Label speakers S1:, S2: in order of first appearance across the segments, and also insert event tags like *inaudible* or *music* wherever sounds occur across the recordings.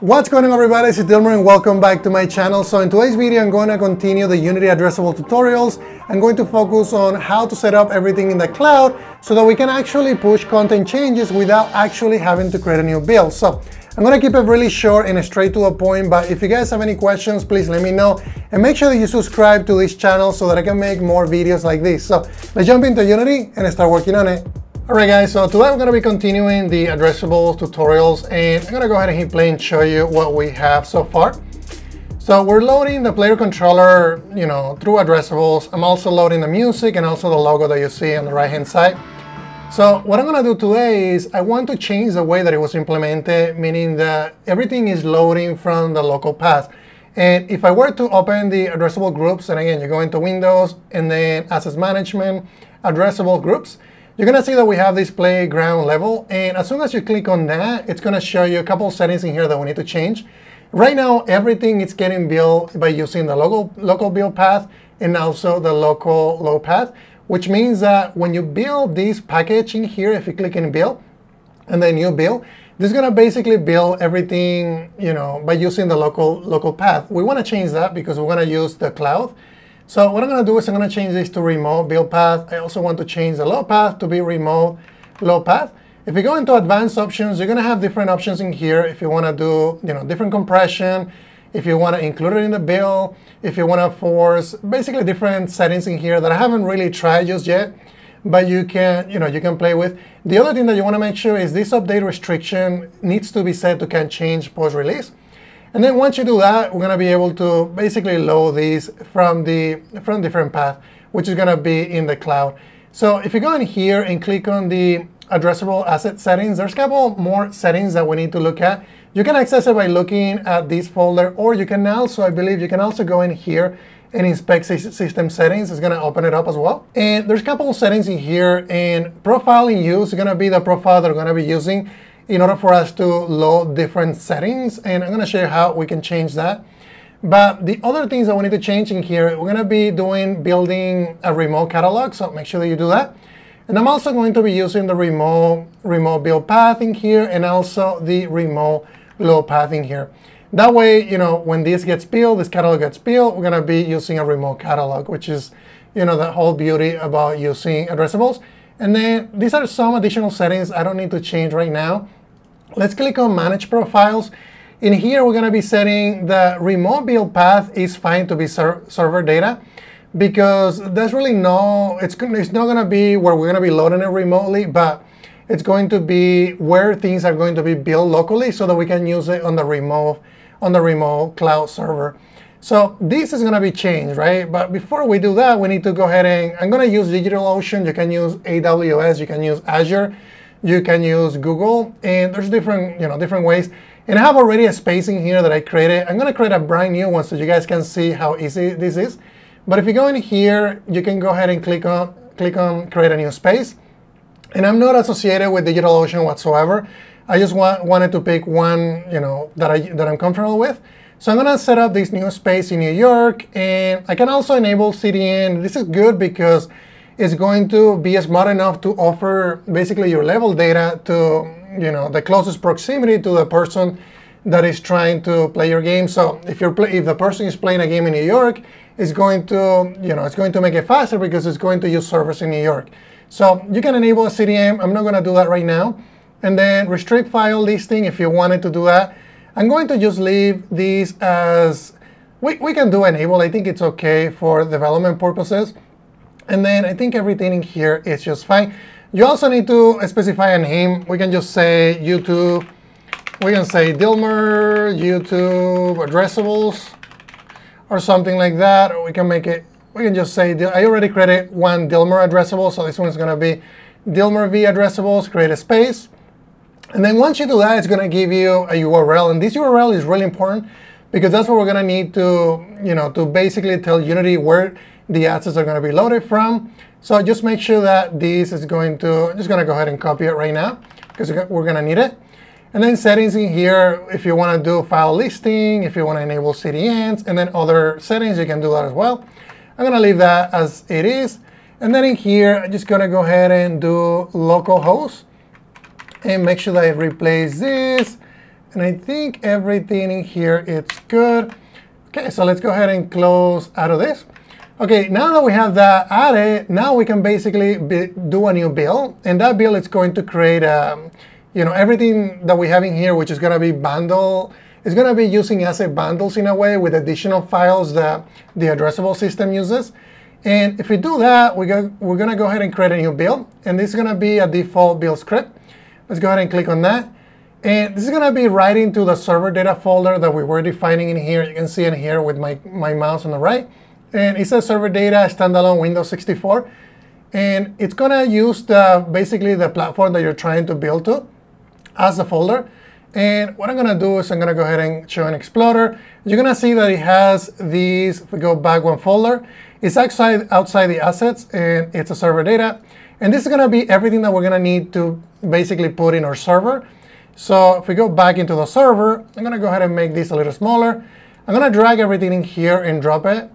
S1: What's going on everybody, it's Dilmer and welcome back to my channel. So in today's video I'm going to continue the Unity addressable tutorials. I'm going to focus on how to set up everything in the cloud so that we can actually push content changes without actually having to create a new build. So I'm going to keep it really short and straight to the point, but if you guys have any questions, please let me know. And make sure that you subscribe to this channel so that I can make more videos like this. So let's jump into Unity and start working on it. Alright guys, so today we're going to be continuing the addressables tutorials and I'm going to go ahead and hit play and show you what we have so far. So we're loading the player controller, you know, through addressables. I'm also loading the music and also the logo that you see on the right hand side. So what I'm going to do today is I want to change the way that it was implemented, meaning that everything is loading from the local path. And if I were to open the addressable groups, and again, you go into Windows and then Asset Management, Addressable Groups, you're gonna see that we have this playground level, and as soon as you click on that, it's gonna show you a couple settings in here that we need to change. Right now, everything is getting built by using the local, local build path and also the local load path, which means that when you build this package in here, if you click in build, and then new build, this is gonna basically build everything, you know, by using the local local path. We wanna change that because we're gonna use the cloud. So what I'm going to do is I'm going to change this to remote build path. I also want to change the load path to be remote load path. If you go into advanced options, you're going to have different options in here. If you want to do you know, different compression, if you want to include it in the build, if you want to force basically different settings in here that I haven't really tried just yet, but you can, you know, you can play with. The other thing that you want to make sure is this update restriction needs to be set to can change post-release. And then once you do that, we're gonna be able to basically load these from the from different path, which is gonna be in the cloud. So if you go in here and click on the addressable asset settings, there's a couple more settings that we need to look at. You can access it by looking at this folder, or you can also, I believe, you can also go in here and inspect system settings. It's gonna open it up as well. And there's a couple of settings in here, and profile in use is gonna be the profile that we're gonna be using in order for us to load different settings. And I'm going to show you how we can change that. But the other things that we need to change in here, we're going to be doing building a remote catalog. So make sure that you do that. And I'm also going to be using the remote, remote build path in here and also the remote load path in here. That way, you know, when this gets built, this catalog gets built, we're going to be using a remote catalog, which is, you know, the whole beauty about using addressables. And then these are some additional settings I don't need to change right now. Let's click on Manage Profiles. In here, we're going to be setting the remote build path is fine to be ser server data because there's really no, it's, it's not going to be where we're going to be loading it remotely, but it's going to be where things are going to be built locally so that we can use it on the remote, on the remote cloud server. So this is going to be changed, right? But before we do that, we need to go ahead and I'm going to use DigitalOcean. You can use AWS, you can use Azure, you can use Google, and there's different, you know, different ways. And I have already a spacing here that I created. I'm going to create a brand new one so you guys can see how easy this is. But if you go in here, you can go ahead and click on click on create a new space. And I'm not associated with DigitalOcean whatsoever. I just want, wanted to pick one, you know, that I that I'm comfortable with. So I'm gonna set up this new space in New York and I can also enable CDN. This is good because it's going to be smart enough to offer basically your level data to you know the closest proximity to the person that is trying to play your game. So if you're if the person is playing a game in New York, it's going to you know it's going to make it faster because it's going to use servers in New York. So you can enable a CDN. I'm not going to do that right now. And then restrict file listing if you wanted to do that. I'm going to just leave these as, we, we can do enable. I think it's OK for development purposes. And then I think everything in here is just fine. You also need to specify a name. We can just say YouTube. We can say Dilmer, YouTube, addressables, or something like that. Or we can make it, we can just say, I already created one Dilmer addressable, so this one is going to be Dilmer V addressables, create a space. And then once you do that, it's going to give you a URL. And this URL is really important because that's what we're going to need to, you know, to basically tell Unity where the assets are going to be loaded from. So just make sure that this is going to, I'm just going to go ahead and copy it right now because we're going to need it. And then settings in here, if you want to do file listing, if you want to enable CDNs, and then other settings, you can do that as well. I'm going to leave that as it is. And then in here, I'm just going to go ahead and do localhost and make sure that I replace this And I think everything in here is good. Okay, so let's go ahead and close out of this. Okay, now that we have that added, now we can basically do a new build. And that build is going to create, um, you know, everything that we have in here, which is going to be bundle. It's going to be using asset bundles in a way with additional files that the addressable system uses. And if we do that, we go, we're going to go ahead and create a new build. And this is going to be a default build script. Let's go ahead and click on that. And this is going to be right into the server data folder that we were defining in here. You can see in here with my, my mouse on the right. And it says server data standalone Windows 64. And it's going to use the, basically the platform that you're trying to build to as a folder. And what I'm going to do is I'm going to go ahead and show an Explorer. You're going to see that it has these, if we go back one folder, it's outside, outside the assets and it's a server data. And this is going to be everything that we're going to need to basically put in our server. So if we go back into the server, I'm going to go ahead and make this a little smaller. I'm going to drag everything in here and drop it.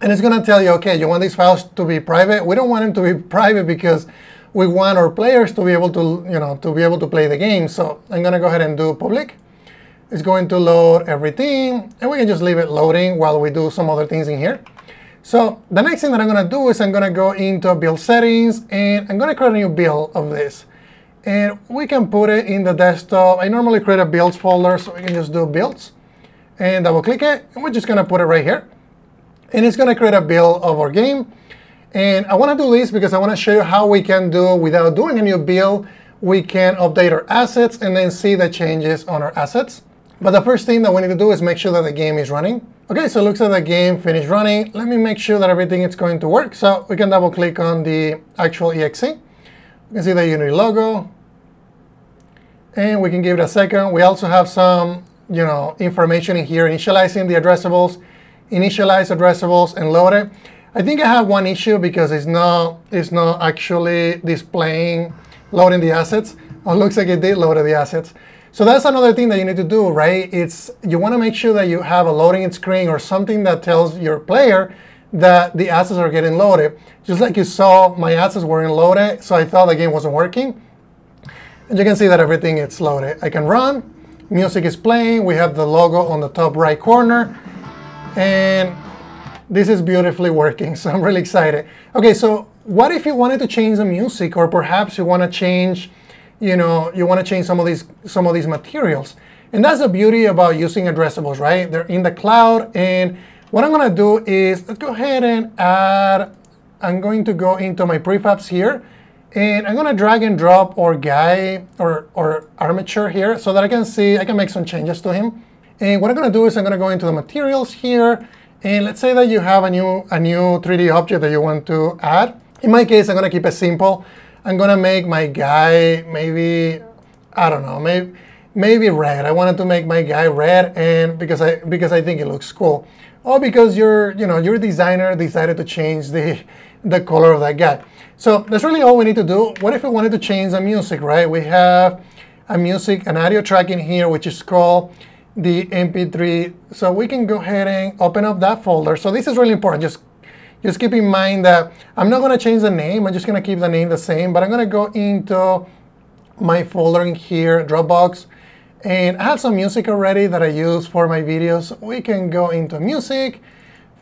S1: And it's going to tell you, okay, you want these files to be private? We don't want them to be *laughs* private because we want our players to be able to, you know, to be able to play the game. So I'm going to go ahead and do public. It's going to load everything, and we can just leave it loading while we do some other things in here. So the next thing that I'm going to do is I'm going to go into build settings, and I'm going to create a new build of this. And we can put it in the desktop. I normally create a builds folder, so we can just do builds. And double click it, and we're just going to put it right here. And it's going to create a build of our game. And I want to do this because I want to show you how we can do, without doing a new build, we can update our assets and then see the changes on our assets. But the first thing that we need to do is make sure that the game is running. Okay, so it looks like the game finished running. Let me make sure that everything is going to work. So we can double click on the actual exe. You can see the Unity logo. And we can give it a second. We also have some, you know, information in here, initializing the addressables, initialize addressables and load it. I think I have one issue because it's not, it's not actually displaying, loading the assets. It looks like it did load the assets. So that's another thing that you need to do, right? It's you want to make sure that you have a loading screen or something that tells your player that the assets are getting loaded. Just like you saw, my assets weren't loaded, so I thought the game wasn't working. And you can see that everything is loaded. I can run, music is playing, we have the logo on the top right corner, and this is beautifully working, *laughs* so I'm really excited. Okay, so what if you wanted to change the music, or perhaps you want to change you know, you want to change some of these some of these materials. And that's the beauty about using addressables, right? They're in the cloud. And what I'm going to do is let's go ahead and add, I'm going to go into my prefabs here. And I'm going to drag and drop our guy or, or armature here so that I can see, I can make some changes to him. And what I'm going to do is I'm going to go into the materials here. And let's say that you have a new, a new 3D object that you want to add. In my case, I'm going to keep it simple. I'm gonna make my guy maybe, I don't know, maybe maybe red. I wanted to make my guy red and because I because I think it looks cool. Or because your you know your designer decided to change the *laughs* the color of that guy. So that's really all we need to do. What if we wanted to change the music, right? We have a music, an audio track in here, which is called the MP3. So we can go ahead and open up that folder. So this is really important. Just just keep in mind that I'm not going to change the name. I'm just going to keep the name the same, but I'm going to go into my folder in here, Dropbox, and I have some music already that I use for my videos. We can go into music,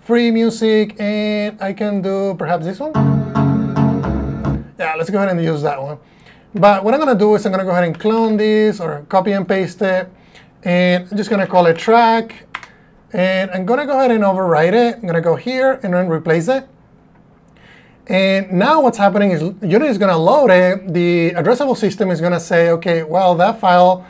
S1: free music, and I can do perhaps this one. Yeah, let's go ahead and use that one. But what I'm going to do is I'm going to go ahead and clone this or copy and paste it. And I'm just going to call it track. And I'm going to go ahead and overwrite it. I'm going to go here and then replace it. And now what's happening is Unity is going to load it. The addressable system is going to say, OK, well, that file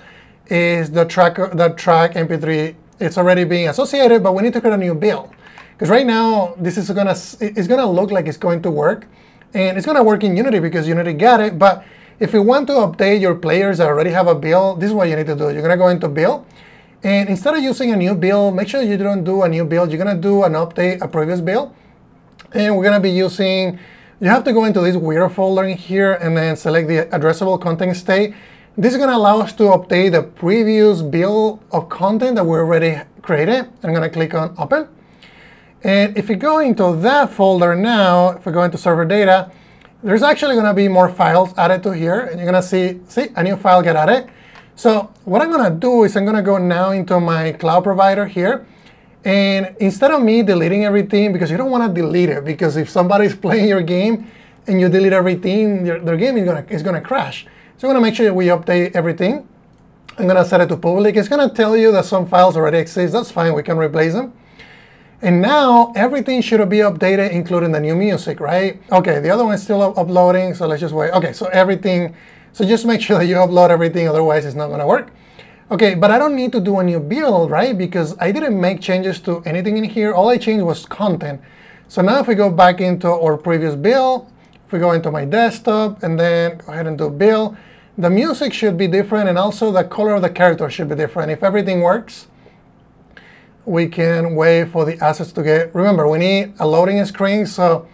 S1: is the track, the track MP3. It's already being associated, but we need to create a new build. Because right now, this is going to it's going to look like it's going to work. And it's going to work in Unity because Unity got it. But if you want to update your players that already have a build, this is what you need to do. You're going to go into build. And instead of using a new build, make sure you don't do a new build. You're going to do an update, a previous build. And we're going to be using, you have to go into this weird folder in here and then select the addressable content state. This is going to allow us to update the previous build of content that we already created. I'm going to click on open. And if you go into that folder now, if we go into server data, there's actually going to be more files added to here. And you're going to see, see, a new file get added. So what I'm gonna do is I'm gonna go now into my cloud provider here. And instead of me deleting everything, because you don't wanna delete it, because if somebody's *laughs* playing your game and you delete everything, your, their game is gonna, is gonna crash. So I'm gonna make sure that we update everything. I'm gonna set it to public. It's gonna tell you that some files already exist. That's fine, we can replace them. And now everything should be updated, including the new music, right? Okay, the other one's still uploading, so let's just wait. Okay, so everything, so just make sure that you upload everything, otherwise it's not gonna work. Okay, but I don't need to do a new build, right? Because I didn't make changes to anything in here. All I changed was content. So now if we go back into our previous build, if we go into my desktop and then go ahead and do build, the music should be different and also the color of the character should be different. If everything works, we can wait for the assets to get, remember, we need a loading screen, so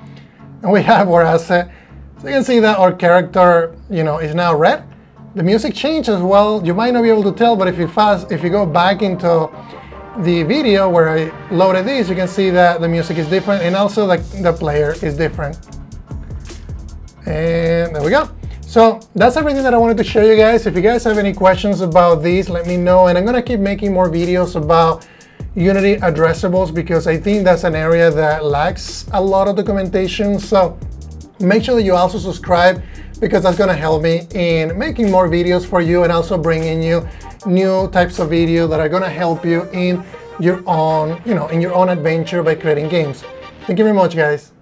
S1: we have our asset. So you can see that our character, you know, is now red. The music changed as well. You might not be able to tell, but if you fast, if you go back into the video where I loaded this, you can see that the music is different and also the, the player is different. And there we go. So that's everything that I wanted to show you guys. If you guys have any questions about these, let me know. And I'm gonna keep making more videos about Unity addressables because I think that's an area that lacks a lot of documentation. So make sure that you also subscribe because that's gonna help me in making more videos for you and also bringing you new types of video that are gonna help you in your own, you know, in your own adventure by creating games. Thank you very much, guys.